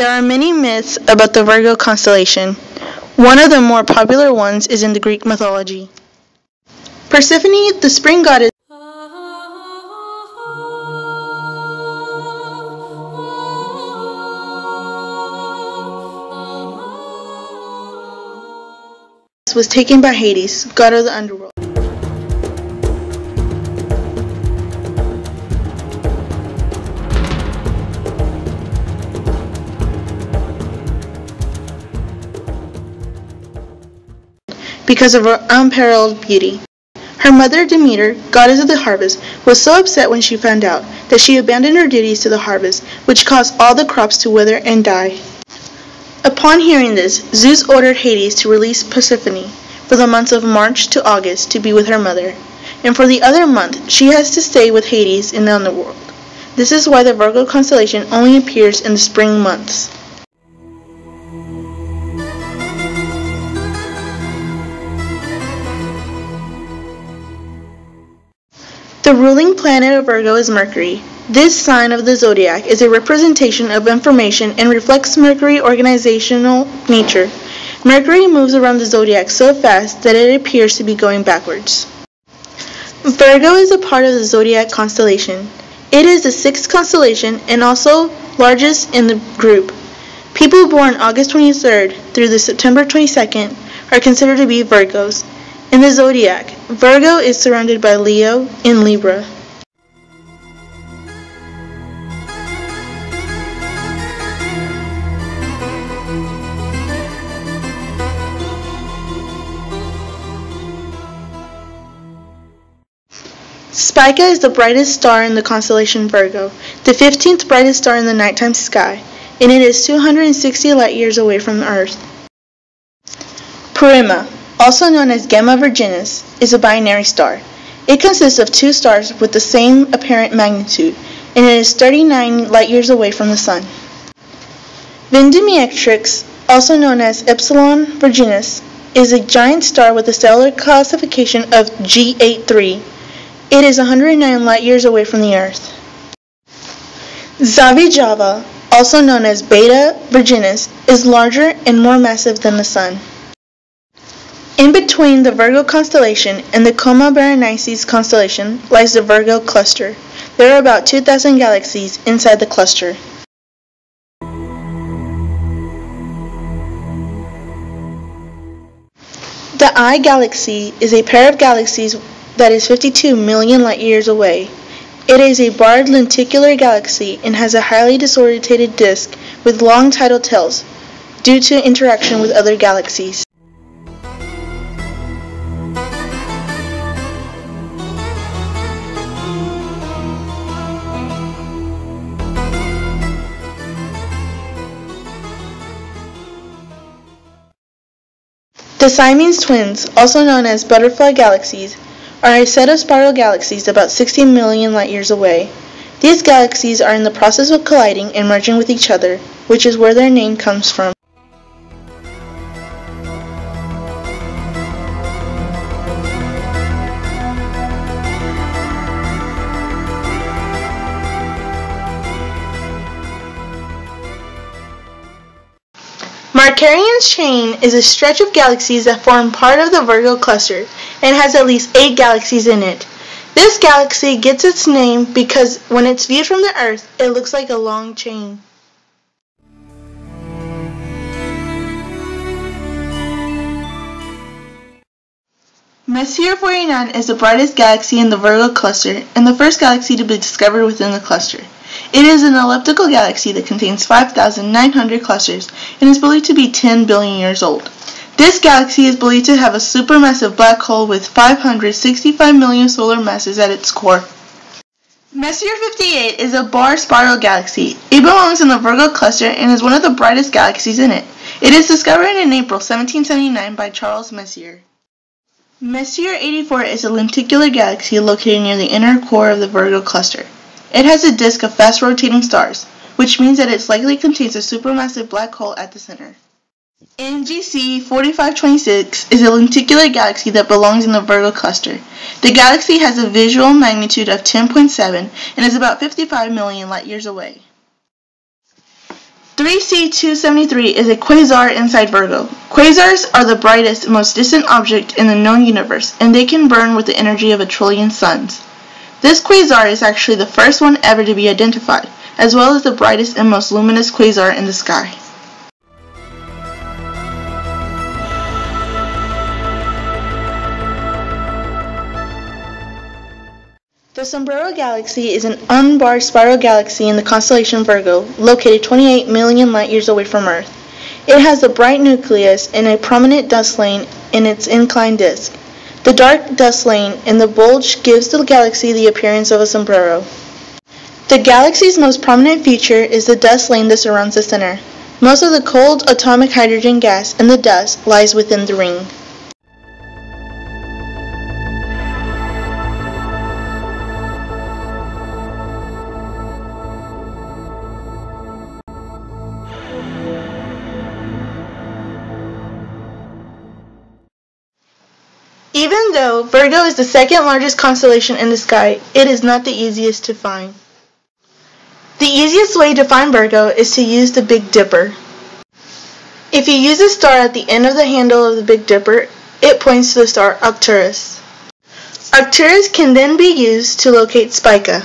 There are many myths about the Virgo constellation. One of the more popular ones is in the Greek mythology. Persephone, the spring goddess, was taken by Hades, god of the underworld. Because of her unparalleled beauty. Her mother, Demeter, goddess of the harvest, was so upset when she found out that she abandoned her duties to the harvest, which caused all the crops to wither and die. Upon hearing this, Zeus ordered Hades to release Persephone for the months of March to August to be with her mother, and for the other month she has to stay with Hades in the underworld. This is why the Virgo constellation only appears in the spring months. The ruling planet of Virgo is Mercury. This sign of the zodiac is a representation of information and reflects Mercury's organizational nature. Mercury moves around the zodiac so fast that it appears to be going backwards. Virgo is a part of the zodiac constellation. It is the sixth constellation and also largest in the group. People born August 23rd through the September 22nd are considered to be Virgos. In the zodiac, Virgo is surrounded by Leo and Libra. Spica is the brightest star in the constellation Virgo, the 15th brightest star in the nighttime sky, and it is 260 light years away from Earth. Porrima, also known as Gamma Virginis, is a binary star. It consists of two stars with the same apparent magnitude, and it is 39 light-years away from the Sun. Vindemiatrix, also known as Epsilon Virginis, is a giant star with a stellar classification of G83. It is 109 light-years away from the Earth. Zavijava also known as Beta Virginis, is larger and more massive than the Sun. In between the Virgo constellation and the Coma Berenices constellation lies the Virgo cluster. There are about 2,000 galaxies inside the cluster. The Eye galaxy is a pair of galaxies that is 52 million light years away. It is a barred lenticular galaxy and has a highly disorientated disk with long tidal tails due to interaction with other galaxies. The Siamese twins, also known as butterfly galaxies, are a set of spiral galaxies about 60 million light-years away. These galaxies are in the process of colliding and merging with each other, which is where their name comes from. Markarian's chain is a stretch of galaxies that form part of the Virgo cluster and has at least eight galaxies in it. This galaxy gets its name because when it's viewed from the Earth, it looks like a long chain. Messier 49 is the brightest galaxy in the Virgo cluster and the first galaxy to be discovered within the cluster. It is an elliptical galaxy that contains 5,900 clusters and is believed to be 10 billion years old. This galaxy is believed to have a supermassive black hole with 565 million solar masses at its core. Messier 58 is a bar spiral galaxy. It belongs in the Virgo cluster and is one of the brightest galaxies in it. It is discovered in April 1779 by Charles Messier. Messier 84 is a lenticular galaxy located near the inner core of the Virgo cluster. It has a disk of fast-rotating stars, which means that it likely contains a supermassive black hole at the center. NGC 4526 is a lenticular galaxy that belongs in the Virgo cluster. The galaxy has a visual magnitude of 10.7 and is about 55 million light-years away. 3C273 is a quasar inside Virgo. Quasars are the brightest most distant object in the known universe, and they can burn with the energy of a trillion suns. This quasar is actually the first one ever to be identified, as well as the brightest and most luminous quasar in the sky. The Sombrero Galaxy is an unbarred spiral galaxy in the constellation Virgo, located 28 million light-years away from Earth. It has a bright nucleus and a prominent dust lane in its inclined disk. The dark dust lane in the bulge gives the galaxy the appearance of a sombrero. The galaxy's most prominent feature is the dust lane that surrounds the center. Most of the cold atomic hydrogen gas in the dust lies within the ring. Even though Virgo is the second largest constellation in the sky, it is not the easiest to find. The easiest way to find Virgo is to use the Big Dipper. If you use a star at the end of the handle of the Big Dipper, it points to the star Arcturus. Arcturus can then be used to locate Spica.